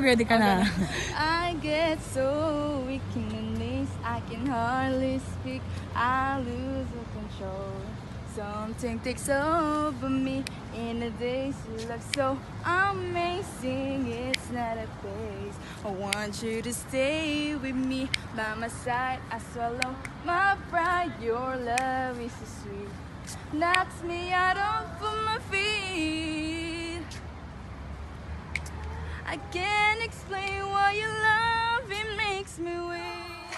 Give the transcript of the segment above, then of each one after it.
mag-ready ka na. I get so weak in the knees. I can hardly speak. I lose the control. Something takes over me in the days you look so amazing. It's not a phase. I want you to stay with me by my side. I swallow my pride. Your love is so sweet, knocks me out of my feet. I can't explain why your love it makes me weak.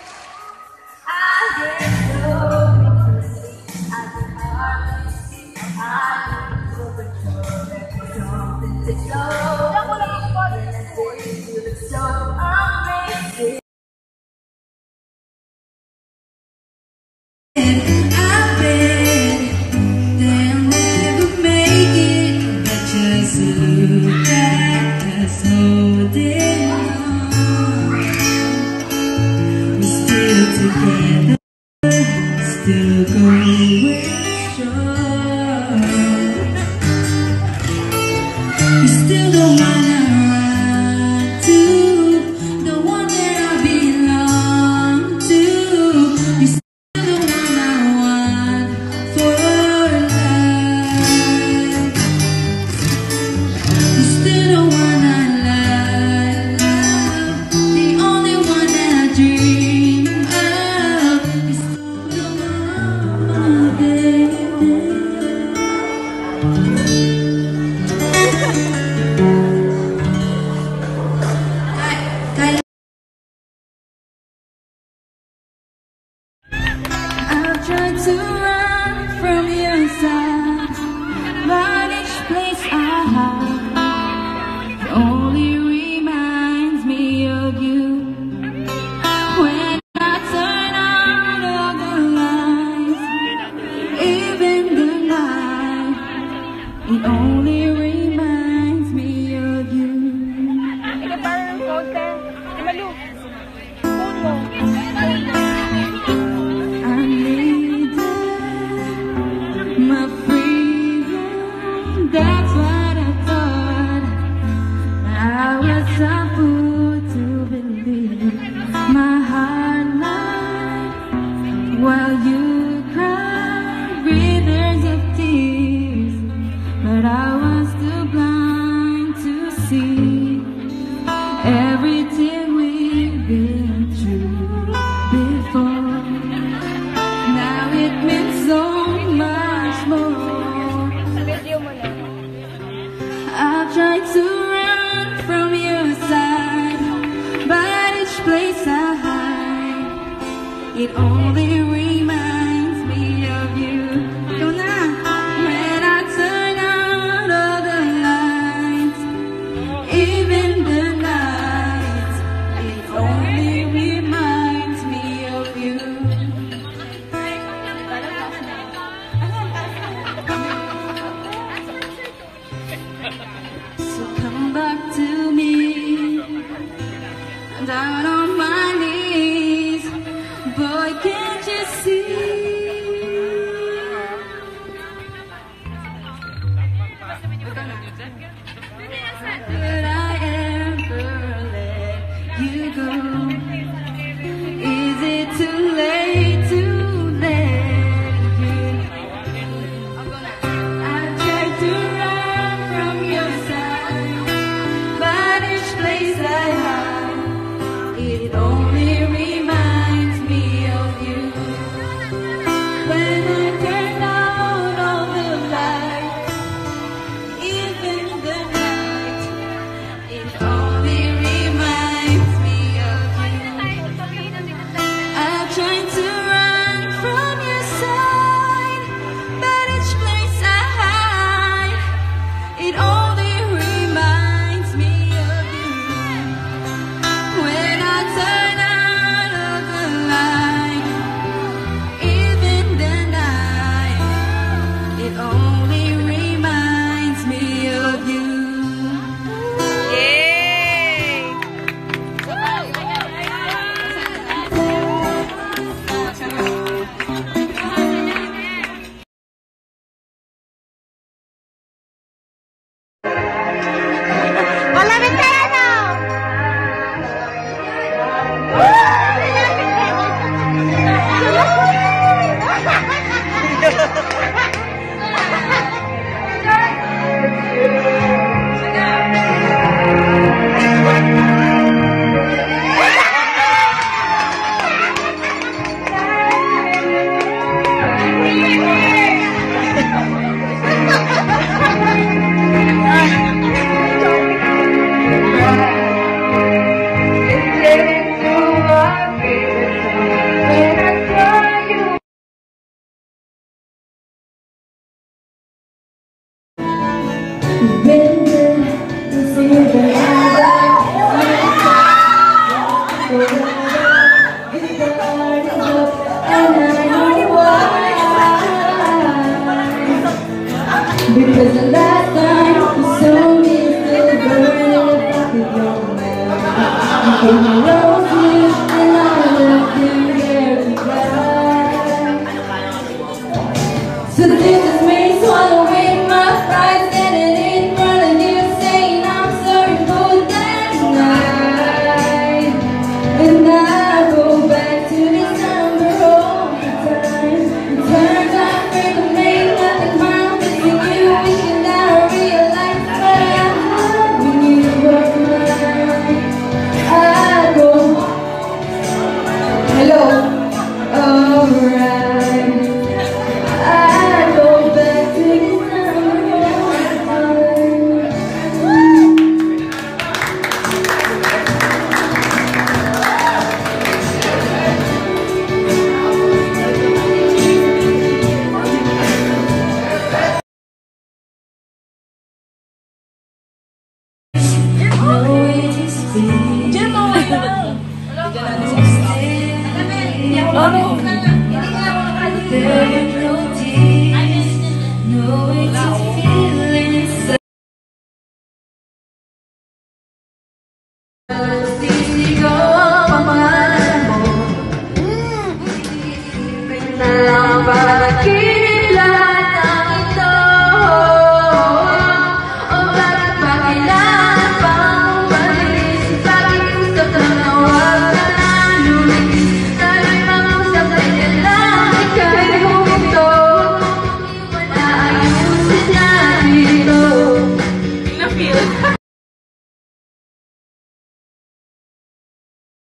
I get so sleep. I can hardly see. I look over something to go. it only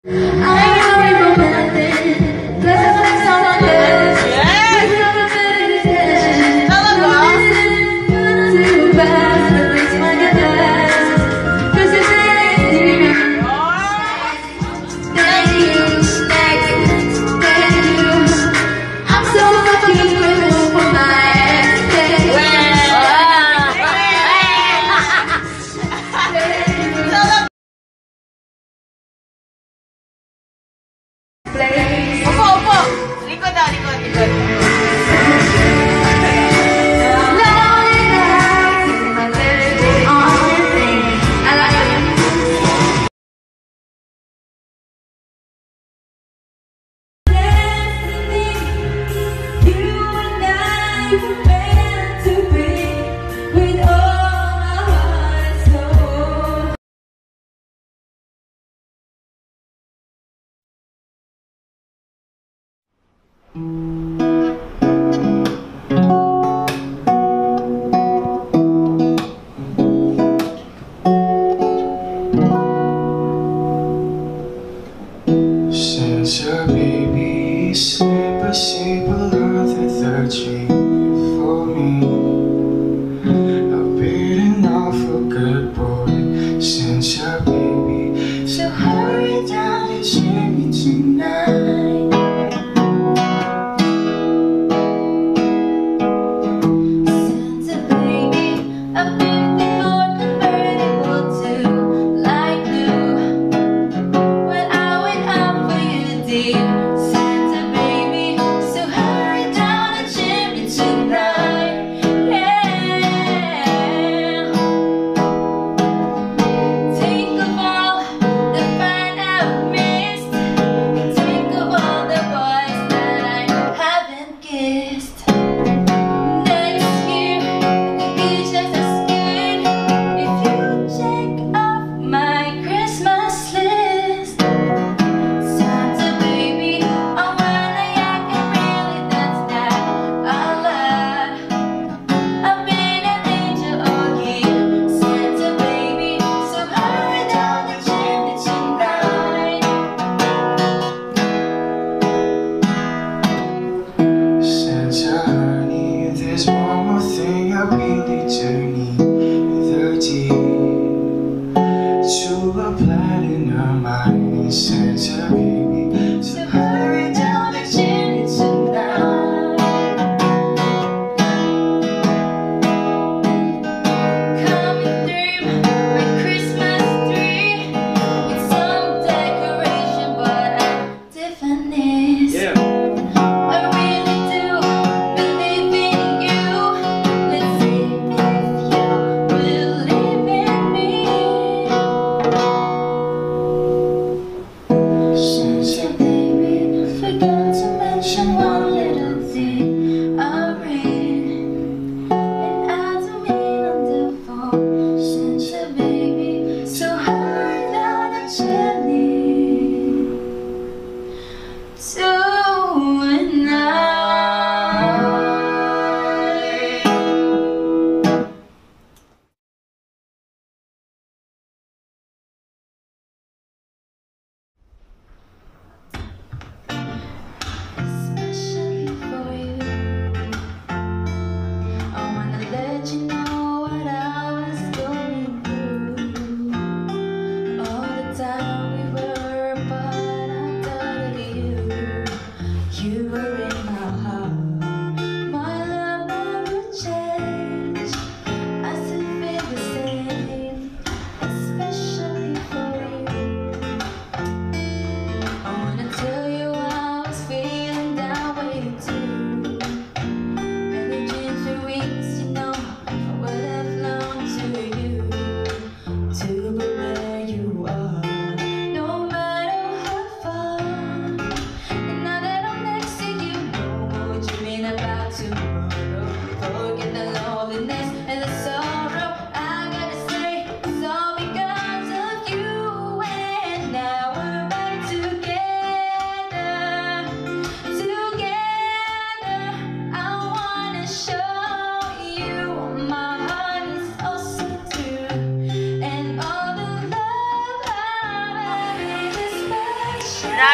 Opo, platinum mine. Santa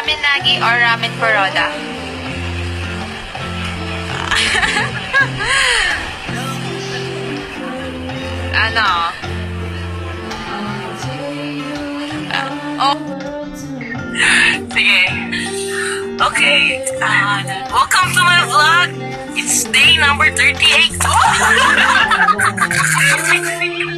Ramen Nagi or Ramen Poroda? ano? Uh, oh. Sige. Okay. Uh, welcome to my vlog. It's day number 38. Oh!